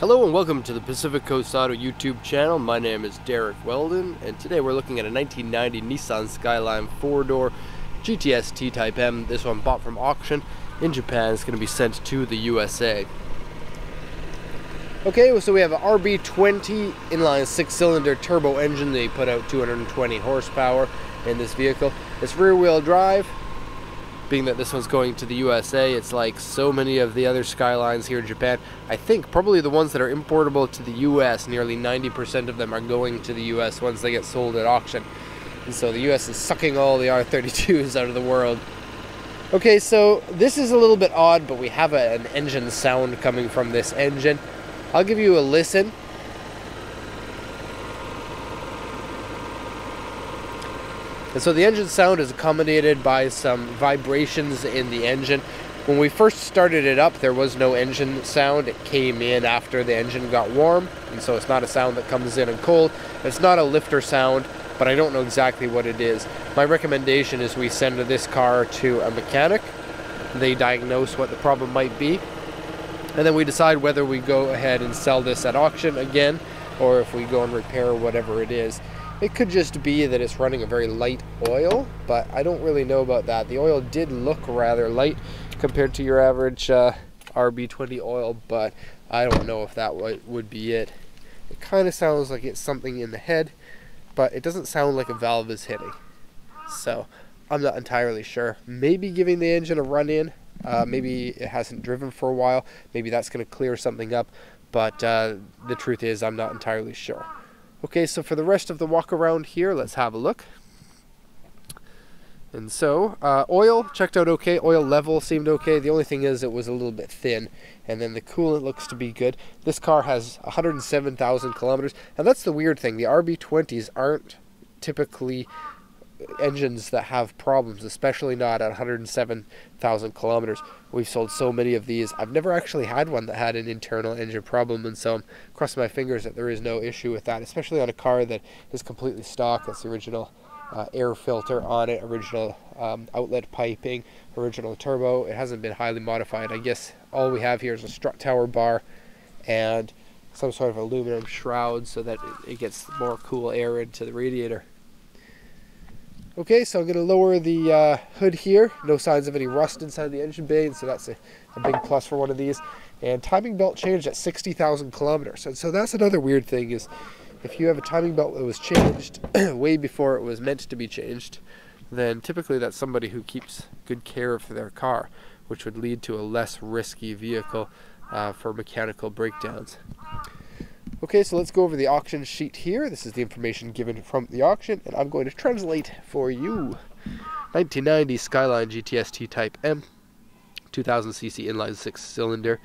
Hello and welcome to the Pacific Coast Auto YouTube channel. My name is Derek Weldon and today we're looking at a 1990 Nissan Skyline 4-door GTS T-Type M. This one bought from auction in Japan. It's going to be sent to the USA. Okay, so we have an RB20 inline six-cylinder turbo engine. They put out 220 horsepower in this vehicle. It's rear-wheel drive, being that this one's going to the USA, it's like so many of the other Skylines here in Japan. I think probably the ones that are importable to the US, nearly 90% of them are going to the US once they get sold at auction. And so the US is sucking all the R32s out of the world. Okay, so this is a little bit odd, but we have a, an engine sound coming from this engine. I'll give you a listen And so the engine sound is accommodated by some vibrations in the engine. When we first started it up, there was no engine sound. It came in after the engine got warm, and so it's not a sound that comes in and cold. It's not a lifter sound, but I don't know exactly what it is. My recommendation is we send this car to a mechanic. They diagnose what the problem might be, and then we decide whether we go ahead and sell this at auction again, or if we go and repair whatever it is. It could just be that it's running a very light oil, but I don't really know about that. The oil did look rather light compared to your average uh, RB20 oil, but I don't know if that would be it. It kind of sounds like it's something in the head, but it doesn't sound like a valve is hitting. So I'm not entirely sure. Maybe giving the engine a run in. Uh, maybe it hasn't driven for a while. Maybe that's going to clear something up. But uh, the truth is, I'm not entirely sure. Okay, so for the rest of the walk around here, let's have a look. And so, uh, oil checked out okay. Oil level seemed okay. The only thing is it was a little bit thin. And then the coolant looks to be good. This car has 107,000 kilometers. And that's the weird thing. The RB20s aren't typically engines that have problems, especially not at 107,000 kilometers. We've sold so many of these. I've never actually had one that had an internal engine problem, and so I'm crossing my fingers that there is no issue with that, especially on a car that is completely stock. That's the original uh, air filter on it, original um, outlet piping, original turbo. It hasn't been highly modified. I guess all we have here is a strut tower bar and some sort of aluminum shroud so that it gets more cool air into the radiator. Okay, so I'm going to lower the uh, hood here. No signs of any rust inside the engine bay, so that's a, a big plus for one of these. And timing belt changed at 60,000 kilometers. And so that's another weird thing is if you have a timing belt that was changed way before it was meant to be changed, then typically that's somebody who keeps good care of their car, which would lead to a less risky vehicle uh, for mechanical breakdowns. Okay, so let's go over the auction sheet here. This is the information given from the auction, and I'm going to translate for you. 1990 Skyline GTS T-Type M, 2000cc inline six-cylinder,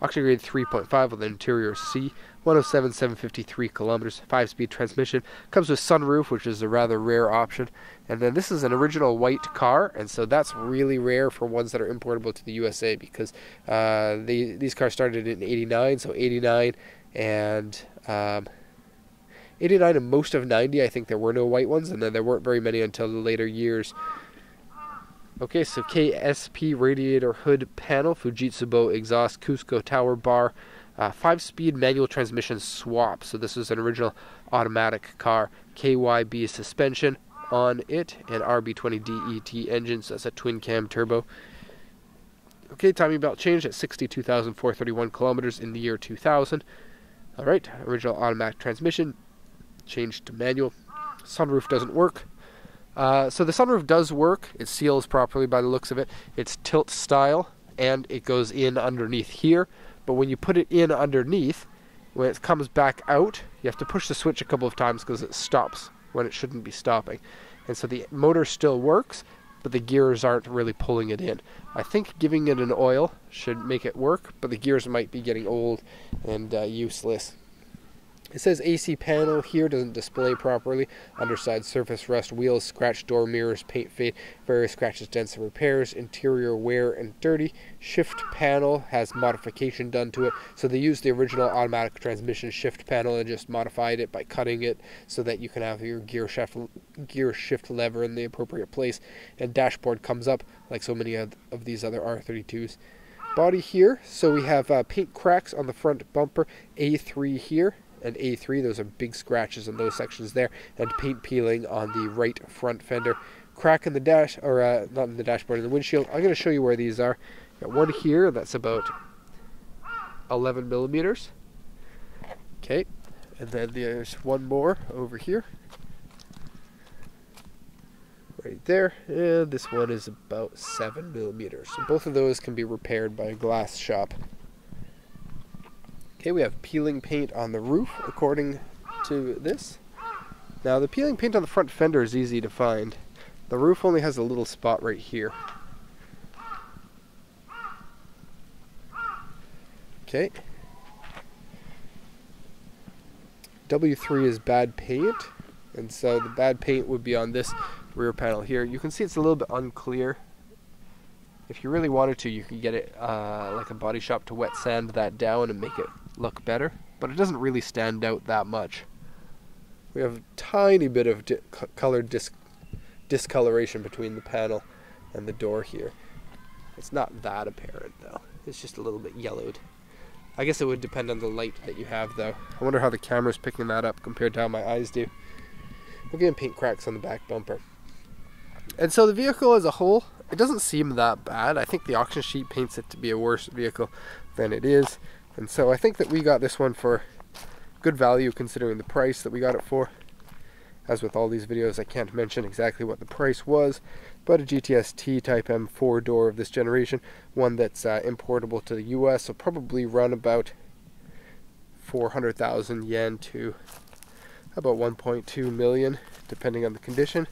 auction grade 3.5 with an interior C, 107 753 kilometers, 5-speed transmission. Comes with sunroof, which is a rather rare option. And then this is an original white car, and so that's really rare for ones that are importable to the USA because uh, they, these cars started in 89, so 89 and um, 89 and most of 90, I think there were no white ones, and then there weren't very many until the later years. Okay, so KSP radiator hood panel, Fujitsubo exhaust, Cusco tower bar, uh, five speed manual transmission swap. So this is an original automatic car. KYB suspension on it, and RB20 DET engine, so that's a twin cam turbo. Okay, timing belt changed at 62,431 kilometers in the year 2000. Alright, original automatic transmission, changed to manual. Sunroof doesn't work. Uh, so the sunroof does work. It seals properly by the looks of it. It's tilt style and it goes in underneath here. But when you put it in underneath, when it comes back out, you have to push the switch a couple of times because it stops when it shouldn't be stopping. And so the motor still works, but the gears aren't really pulling it in. I think giving it an oil should make it work, but the gears might be getting old and uh, useless. It says AC panel here doesn't display properly. Underside surface rust, wheels, scratch, door mirrors, paint fade, various scratches, dents, and repairs. Interior wear and dirty. Shift panel has modification done to it. So they used the original automatic transmission shift panel and just modified it by cutting it so that you can have your gear shift gear shift lever in the appropriate place. And dashboard comes up like so many of these other R32s. Body here, so we have uh, paint cracks on the front bumper, A3 here, and A3. Those are big scratches in those sections there, and paint peeling on the right front fender. Crack in the dash, or uh, not in the dashboard, in the windshield. I'm going to show you where these are. Got one here that's about 11 millimeters. Okay, and then there's one more over here. Right there, and this one is about 7 millimeters. So both of those can be repaired by a glass shop. Okay, we have peeling paint on the roof, according to this. Now, the peeling paint on the front fender is easy to find. The roof only has a little spot right here. Okay. W3 is bad paint, and so the bad paint would be on this rear panel here. You can see it's a little bit unclear. If you really wanted to, you could get it uh, like a body shop to wet sand that down and make it look better, but it doesn't really stand out that much. We have a tiny bit of di color dis discoloration between the panel and the door here. It's not that apparent though. It's just a little bit yellowed. I guess it would depend on the light that you have though. I wonder how the camera's picking that up compared to how my eyes do. We're getting paint cracks on the back bumper. And so the vehicle as a whole, it doesn't seem that bad. I think the auction sheet paints it to be a worse vehicle than it is. And so I think that we got this one for good value considering the price that we got it for. As with all these videos, I can't mention exactly what the price was, but a GTS T Type M four door of this generation, one that's uh, importable to the US, will probably run about 400,000 yen to about 1.2 million, depending on the condition,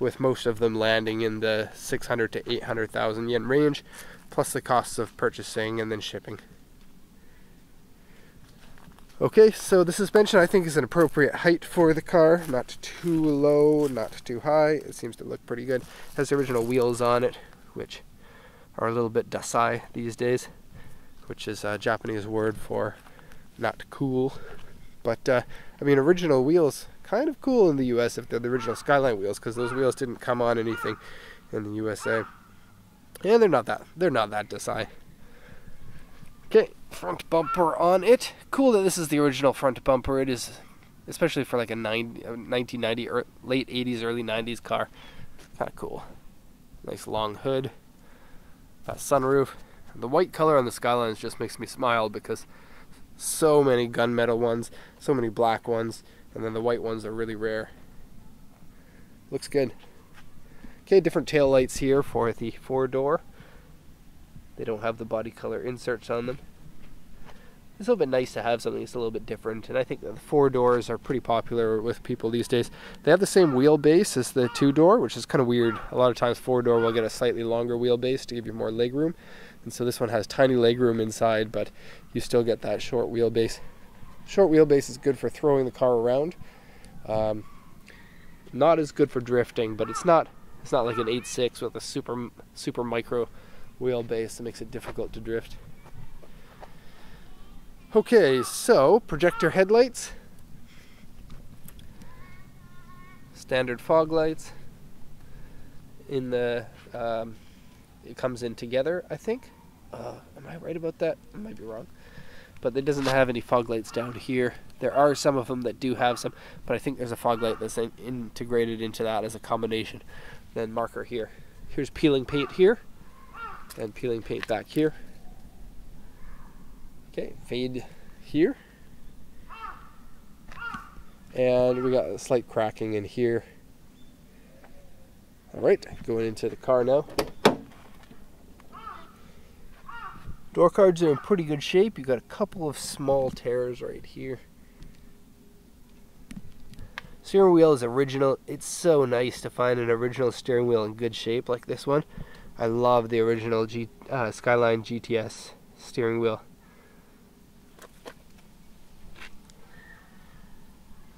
with most of them landing in the 600 to 800,000 yen range, plus the costs of purchasing and then shipping. Okay, so the suspension I think is an appropriate height for the car. Not too low, not too high. It seems to look pretty good. It has the original wheels on it, which are a little bit dasai these days, which is a Japanese word for not cool. But, uh, I mean, original wheels, kind of cool in the US if they're the original Skyline wheels, because those wheels didn't come on anything in the USA. And they're not that, they're not that dasai. Okay, front bumper on it. Cool that this is the original front bumper. It is, especially for like a uh, 90, 1990 or late 80s, early 90s car. Kind of cool. Nice long hood. That sunroof. The white color on the Skylines just makes me smile because so many gunmetal ones, so many black ones, and then the white ones are really rare. Looks good. Okay, different tail lights here for the four door. They don't have the body color inserts on them. It's a little bit nice to have something that's a little bit different, and I think the four doors are pretty popular with people these days. They have the same wheelbase as the two door, which is kind of weird. A lot of times, four door will get a slightly longer wheelbase to give you more legroom, and so this one has tiny legroom inside, but you still get that short wheelbase. Short wheelbase is good for throwing the car around. Um, not as good for drifting, but it's not it's not like an 8.6 with a super super micro wheelbase that makes it difficult to drift. Okay, so projector headlights, standard fog lights. In the um, it comes in together, I think. Uh, am I right about that? I might be wrong. But it doesn't have any fog lights down here. There are some of them that do have some, but I think there's a fog light that's in integrated into that as a combination. Then marker here. Here's peeling paint here and peeling paint back here. Okay, fade here. And we got a slight cracking in here. Alright, going into the car now. Door cards are in pretty good shape. You got a couple of small tears right here. Steering wheel is original. It's so nice to find an original steering wheel in good shape like this one. I love the original G, uh, Skyline GTS steering wheel.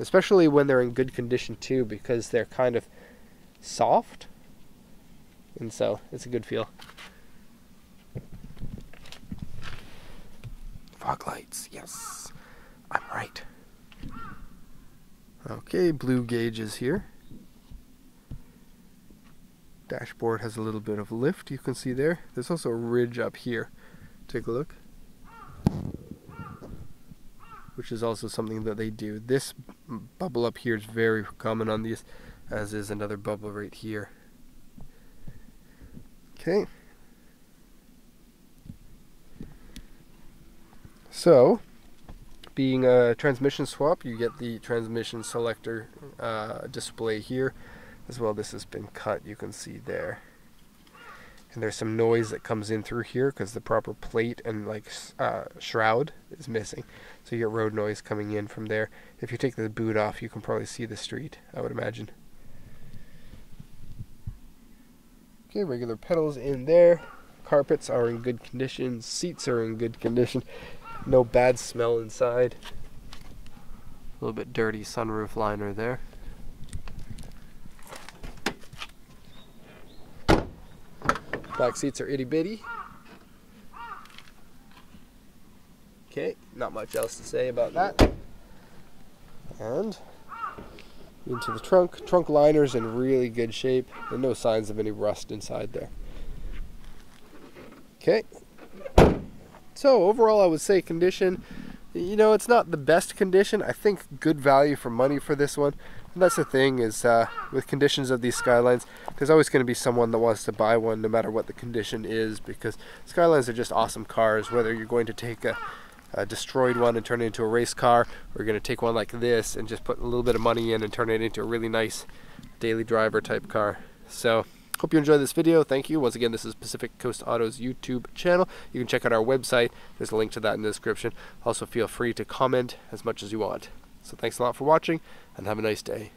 Especially when they're in good condition too, because they're kind of soft. And so it's a good feel. Fog lights, yes. I'm right. Okay, blue gauges here. Dashboard has a little bit of lift, you can see there. There's also a ridge up here, Take a look. Which is also something that they do. This bubble up here is very common on these, as is another bubble right here. Okay. So, being a transmission swap, you get the transmission selector uh, display here as well. This has been cut, you can see there. And there's some noise that comes in through here because the proper plate and like uh, shroud is missing. So you get road noise coming in from there. If you take the boot off, you can probably see the street, I would imagine. Okay, regular pedals in there. Carpets are in good condition. Seats are in good condition. No bad smell inside. A little bit dirty sunroof liner there. Back seats are itty bitty. Okay, not much else to say about that. And into the trunk. Trunk liner's in really good shape and no signs of any rust inside there. Okay. So overall I would say condition, you know, it's not the best condition. I think good value for money for this one. And that's the thing is uh, with conditions of these Skylines, there's always going to be someone that wants to buy one no matter what the condition is because Skylines are just awesome cars whether you're going to take a a destroyed one and turn it into a race car. We're going to take one like this and just put a little bit of money in and turn it into a really nice daily driver type car. So hope you enjoyed this video. Thank you. Once again, this is Pacific Coast Auto's YouTube channel. You can check out our website. There's a link to that in the description. Also feel free to comment as much as you want. So thanks a lot for watching and have a nice day.